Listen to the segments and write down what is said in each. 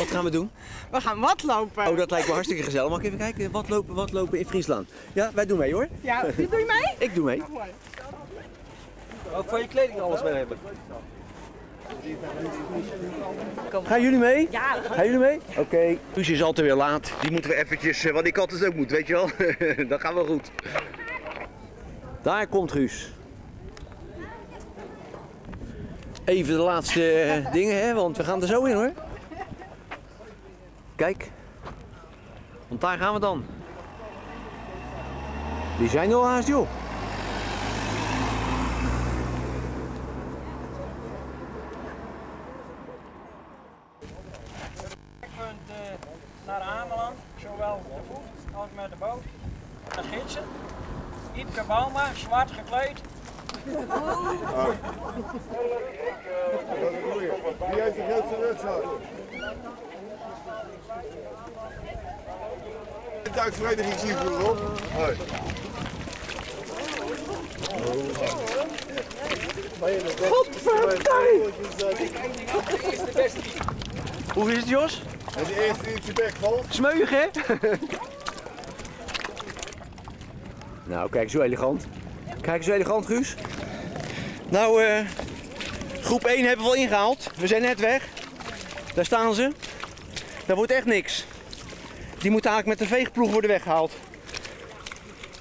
Wat gaan we doen? We gaan wat lopen. Oh, dat lijkt me hartstikke gezellig. Mag ik even kijken? Wat lopen, wat lopen in Friesland? Ja, wij doen mee hoor. Ja, doe je mee? Ik doe mee. Ook van je kleding alles mee hebben. Gaan jullie mee? Ja. Gaan jullie mee? Oké. Guus is altijd weer laat. Die moeten we eventjes, eh, wat ik altijd ook moet, weet je wel. dat gaat wel goed. Daar komt Guus. Even de laatste eh, dingen, hè, want we gaan er zo in hoor. Kijk. Want daar gaan we dan. Die zijn al haast joh. Eh, naar Ameland, zowel te voet als met de boot. De gidsen. Iepke Bauma, zwart gekleed. Wie heeft de grootste wedstrijd? De duikvereniging zien voor op. Hoi. Hoe is het Jos? En de eerste die je bek valt. Smeuig, hè? nou, kijk zo elegant. Kijk zo elegant, Guus. Nou, eh, groep 1 hebben we al ingehaald. We zijn net weg. Daar staan ze. Dat wordt echt niks. Die moeten eigenlijk met de veegploeg worden weggehaald.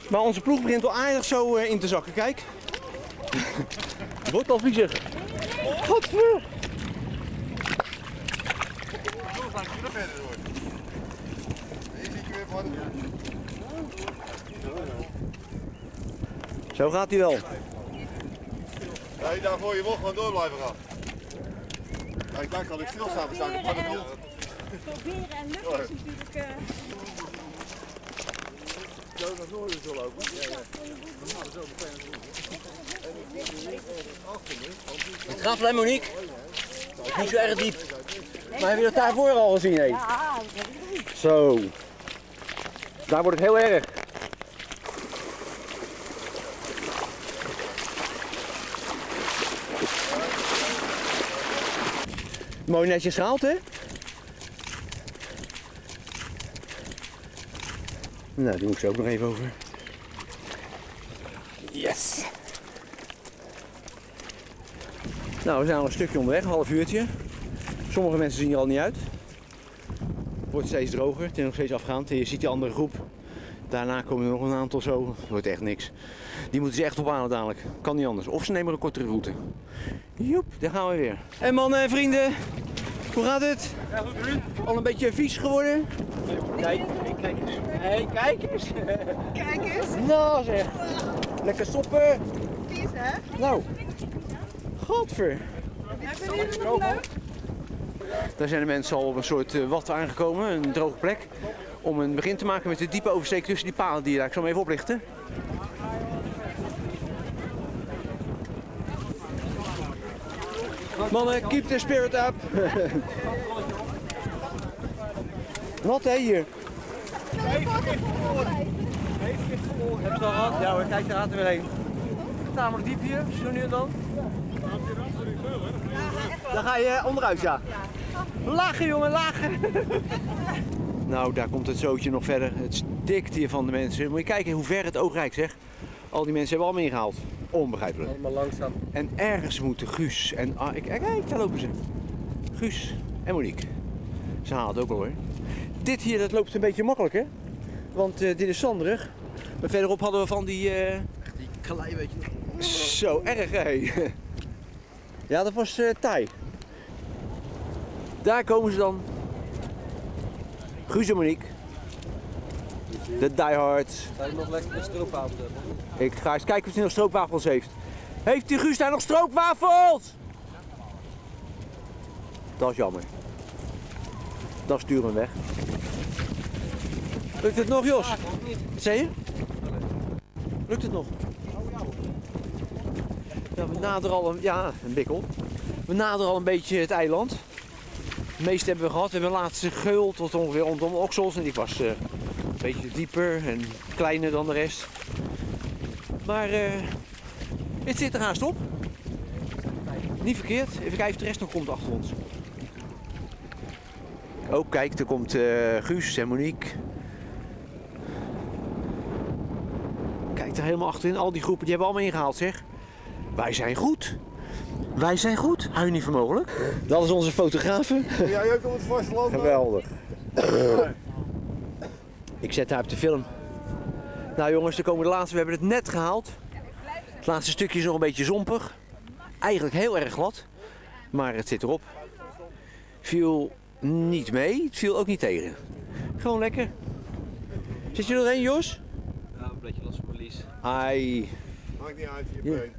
Maar onze ploeg begint al aardig zo eh, in te zakken. Kijk. wordt al viezig. Godver. Zo ga ik er verder door. Hier zie je weer van. Zo gaat hij wel. Je daarvoor je wil gewoon door blijven gaan. Kijk, daar kan ik stilstaan. We staan op de. Proberen en lukken is natuurlijk... eh, Zo naar noorden zo lopen. Het gaat wel, Monique. Het is niet zo erg diep. Maar heb je dat daarvoor al gezien? Hé? Ja, dat weet ik niet. Zo. Daar wordt het heel erg. Mooi netjes gehaald, hè? Nou, die moet ik zo ook nog even over. Yes! Nou, we zijn al een stukje onderweg, een half uurtje. Sommige mensen zien er al niet uit. Het wordt steeds droger, het is nog steeds afgaand. En je ziet die andere groep. Daarna komen er nog een aantal zo. Het wordt echt niks. Die moeten ze echt ophalen dadelijk. Kan niet anders. Of ze nemen een kortere route. Joep, daar gaan we weer. En mannen en vrienden, hoe gaat het? Al een beetje vies geworden? Kijk, kijk eens. Hé, kijk eens. Kijk eens. Nou zeg. Lekker stoppen. Vies, hè? Nou. Godver. Hebben jullie het nog leuk? Daar zijn de mensen al op een soort eh, wat aangekomen, een droge plek. Om een begin te maken met de diepe oversteek tussen die palen die je daar. Ik zal hem even oplichten. Mannen, keep the spirit up. Wat hè hier? Heb je het al gehad? Ja hoor, kijk daar gaat er weer heen. Tamelijk diep hier, zo nu en dan. Dan ga je onderuit, ja. Lachen jongen, lachen. nou, daar komt het zootje nog verder. Het stikt hier van de mensen. Moet je kijken hoe ver het oog reikt, zeg. Al die mensen hebben allemaal ingehaald. Onbegrijpelijk. Allemaal langzaam. En ergens moeten Guus en... Ah, ik, kijk, daar lopen ze. Guus en Monique. Ze het ook al hoor. Dit hier, dat loopt een beetje makkelijk hè. Want eh, dit is zanderig. Maar verderop hadden we van die... eh, Die klei weet je nog. Zo erg hé. Ja, dat was eh taai. Daar komen ze dan. Guus en Monique. De diehards. Is nog de hebben. Ik ga eens kijken of hij nog stroopwafels heeft. Heeft die Guus daar nog stroopwafels? Dat is jammer. Dan sturen we hem weg. Lukt het nog, Jos? Wat zei je? Lukt het nog? Ja, we naderen al een, ja, een bikkel. We naderen al een beetje het eiland. Het meeste hebben we gehad. We hebben een laatste geul tot ongeveer rondom Oksels. En die was eh, beetje dieper en kleiner dan de rest. Maar eh, het zit er haast op. Niet verkeerd. Even kijken of de rest nog komt achter ons. Oh, kijk, er komt eh, Guus en Monique. Kijk daar helemaal achterin. Al die groepen die hebben allemaal ingehaald, zeg. Wij zijn goed. Wij zijn goed. Hou je niet voor mogelijk? Dat is onze fotografe. Jij ook op het vasteland? Geweldig. Ik zet haar op de film. Nou jongens, er komen de laatste. We hebben het net gehaald. Het laatste stukje is nog een beetje zompig. Eigenlijk heel erg glad. Maar het zit erop. Viel niet mee. Het viel ook niet tegen. Gewoon lekker. Zit je er doorheen, Jos? Ja, een beetje last van verlies. Ai. Maakt niet uit, je Ja. been.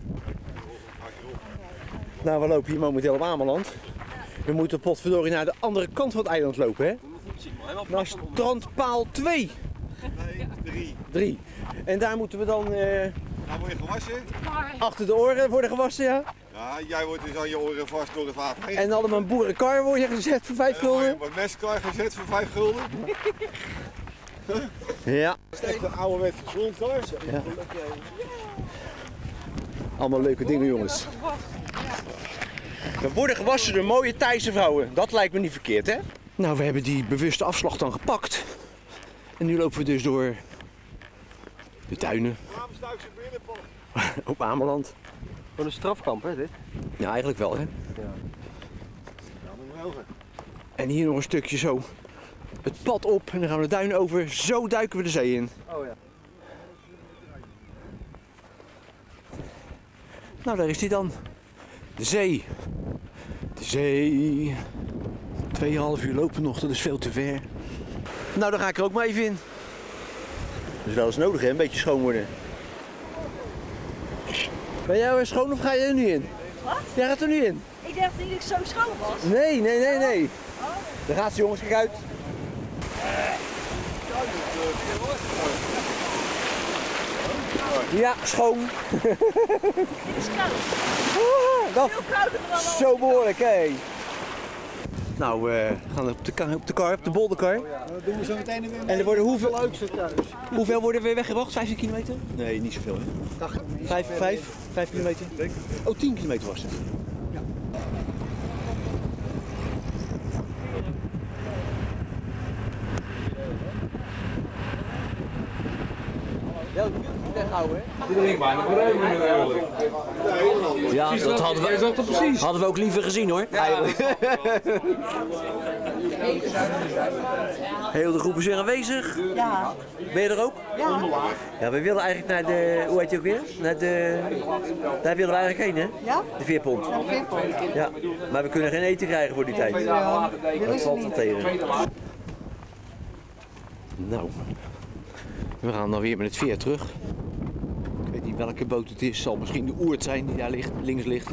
Nou, we lopen hier momenteel op Ameland. We moeten potverdorie naar de andere kant van het eiland lopen, hè? Naar strandpaal 2. Nee, drie. 3. En daar moeten we dan eh, Nou word je gewassen. achter de oren worden gewassen, ja. Ja, jij wordt dus aan je oren vast door het water heen. En dan op een boerenkar word je gezet voor 5 En dan word je gulden. op een meskar gezet voor 5 gulden. Ja, Echt een ouderwetse grondkar. allemaal leuke dingen, jongens. We worden gewassen door mooie Thaise vrouwen. Dat lijkt me niet verkeerd, hè? Nou, we hebben die bewuste afslag dan gepakt. En nu lopen we dus door de tuinen op Ameland. Wat een strafkamp, hè, dit? Ja, eigenlijk wel, hè? Ja. En hier nog een stukje zo het pad op en dan gaan we de duinen over. Zo duiken we de zee in. Oh ja. Nou, daar is die dan. De zee. De zee. Tweeënhalf uur lopen nog, dat is veel te ver. Nou, dan ga ik er ook maar even in. Dat is wel eens nodig, hè? Een beetje schoon worden. Ben jij weer schoon of ga je er nu in? Wat? Jij gaat er nu in? Ik dacht dat ik zo schoon was. Nee, nee, nee, nee. Daar gaat ze, jongens, kijk uit. Ja, schoon. Het is koud. Ah, dat Veel kouder dan al. Zo behoorlijk, hé. Nou, we gaan op de, kar, op de kar, op de bolderkar. Dat doen we zo meteen weer En er worden hoeveel, leukste thuis. hoeveel worden weer weggebracht? 15 kilometer? Nee, niet zoveel, hè? 5, 5, 5 kilometer? Oh, 10 kilometer was het. Ja, weghouden, hè? Ja, dat hadden we, hadden we ook liever gezien hoor. Heel de groep is weer aanwezig. Ja. Ben je er ook? Ja. Ja, we willen eigenlijk naar de, hoe heet je ook weer? Naar de, daar willen we eigenlijk heen hè? Ja? De veerpont. Veerpont. Ja, maar we kunnen geen eten krijgen voor die tijd. Ja. Dat valt er tegen. Nou, we gaan dan weer met het veer terug. Welke boot het is. zal misschien de Oert zijn die daar ligt, links ligt.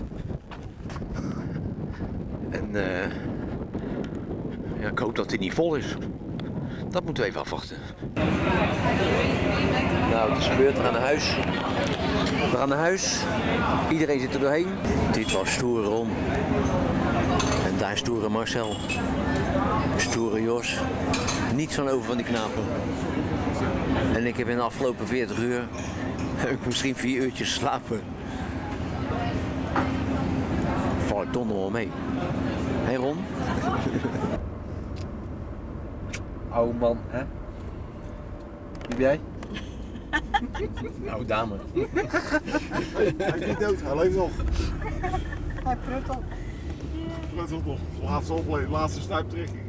En eh, ja, ik hoop dat hij niet vol is. Dat moeten we even afwachten. Nou, het is gebeurd. We gaan naar huis. We gaan naar huis. Iedereen zit er doorheen. Dit was stoere Ron. En daar stoere Marcel. Stoere Jos. Niets van over van die knapen. En ik heb in de afgelopen 40 uur heb ik misschien vier uurtjes slapen. Val ik donder wel mee. Hé Ron? Oude man, hè? Wie ben jij? Nou, dame. Hij is niet dood, hij leeft nog. Hij prutelt. Let op nog. Laatste opleiding, laatste stuiptrekking.